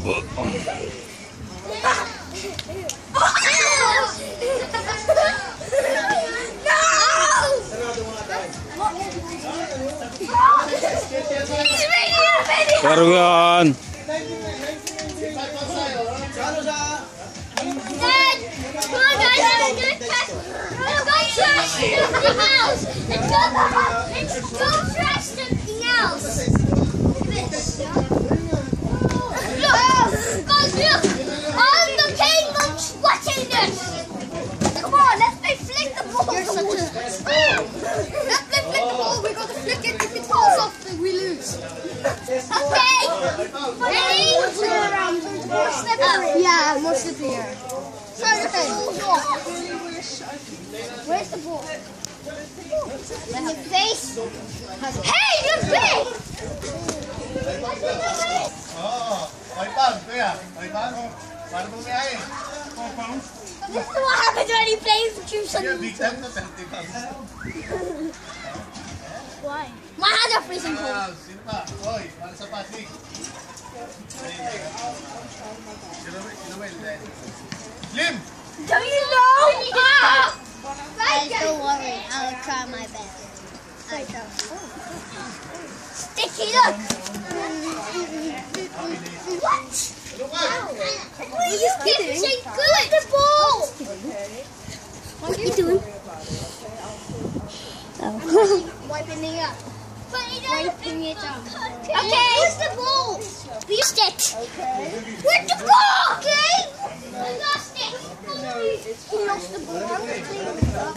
Trash. Let's go trash something else. Ready? More slippery. Yeah, more slippery. Where's the ball? The face. Hey, your face! What's in the face? Oo. May pag, kuya. May pag. Paano bumiyahe? This is what happens when you play with juice Kuya, on big time to 30 pounds. Why? My hands are freezing cold. Ah, Sino pa? Hoy, para sa Pasig. Sino sino ba yun? Slim! You know? Ah! Don't worry. I'll try my best. I don't. Sticky, look. What? We just keep saying good. The ball. What are you doing? Up. Wiping it up. Okay. Where's the ball? We lost it. Where's the ball? Okay. We lost it. He lost the ball. I'm clean up.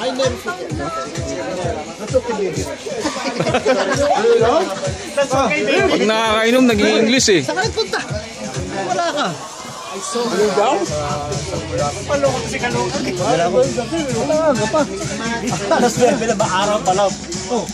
I never forget. That's okay, baby. Hello? That's okay, baby. Pag nakakainom, nag-i-English eh. Saan ka nagpunta? Wala ka. Ano daw? Palo ko kasi kalungan. Wala ko. Wala ka pa. Alas 9 na ba araw pa lang? Oh.